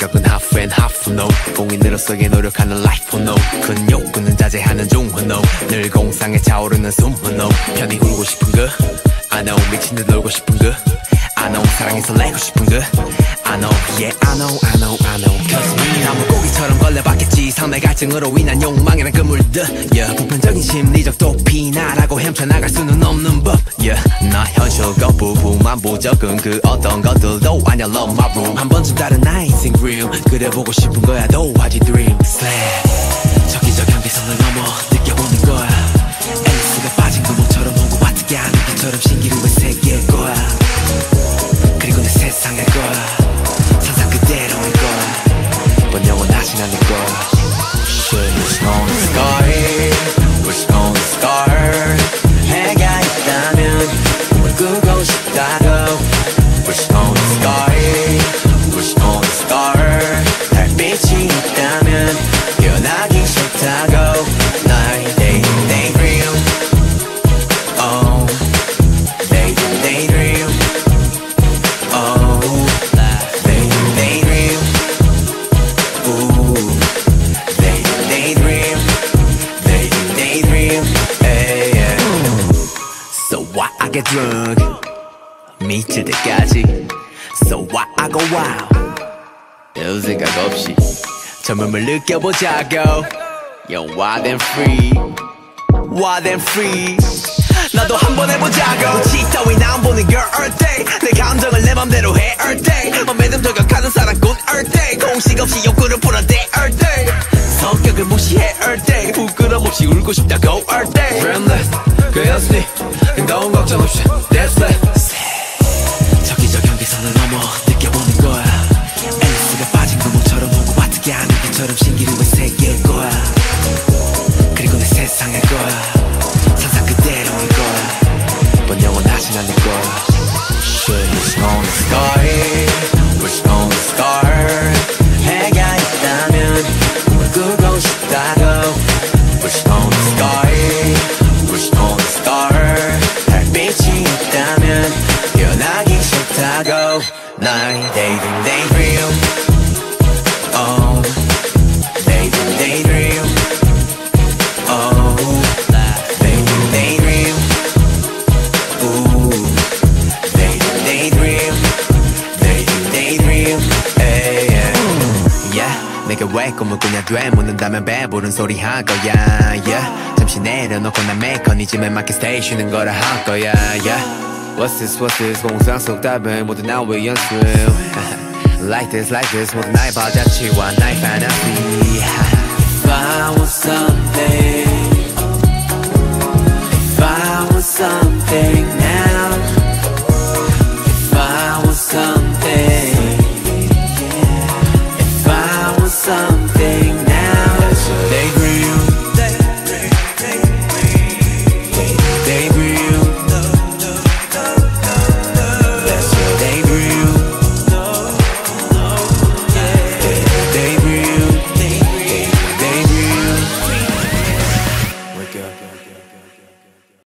겪은 half and half no. 공인으로서의 노력하는 life no. 큰 욕구는 자제하는 중후 no. 늘 공상에 차오르는 숨후 no. 편히 울고 싶은 그 I know 미친 듯 놀고 싶은 그 I know 사랑해서 내고 싶은 그 I know yeah I know I know I know. Cause me 나 물고기처럼 걸려봤겠지. 상대 갈증으로 인한 욕망이란 그물들 yeah. 보편적인 심리적 도피 나라고 헤쳐나갈 수는 거 부부만 부적은 그 어떤 것들도 아니야 love my room. 한 번쯤 다른 인생 real. 그래 보고 싶은 거야 도화지 dream. Slay 미칠 때까지. So why I go wild? 별 생각 없이 젊음을 느껴보자고. Yo, wild and free. wild and free 나도 한번 해보자고 지 따위 안 보는 girl all day 내 감정을 내 맘대로 해 all day 맘에듬 저격하는 사랑꾼 all day 공식 없이 욕구를 풀어대 all day 성격을 무시해 all day 부끄럼 없이 울고 싶다고 all day Friendless 그였으니 너무 걱정 없이 That's it 싫다고 나의 daydream daydream Oh daydream daydream Oh, they daydream. Ooh, they daydream. They daydream. Hey, yeah. Yeah, 내가 왜 꿈을 꾸냐 돼 묻는다면 배부른 소리 할 거야. Yeah, 잠시 내려놓고 난 메커니즘에 맞게 스테이 쉬는 거라 할 거야. Yeah, what's this, what's this? 공상 속 답은 모두 나의 연습. like this, like this 모두 나의 바자치와 나의 fantasy.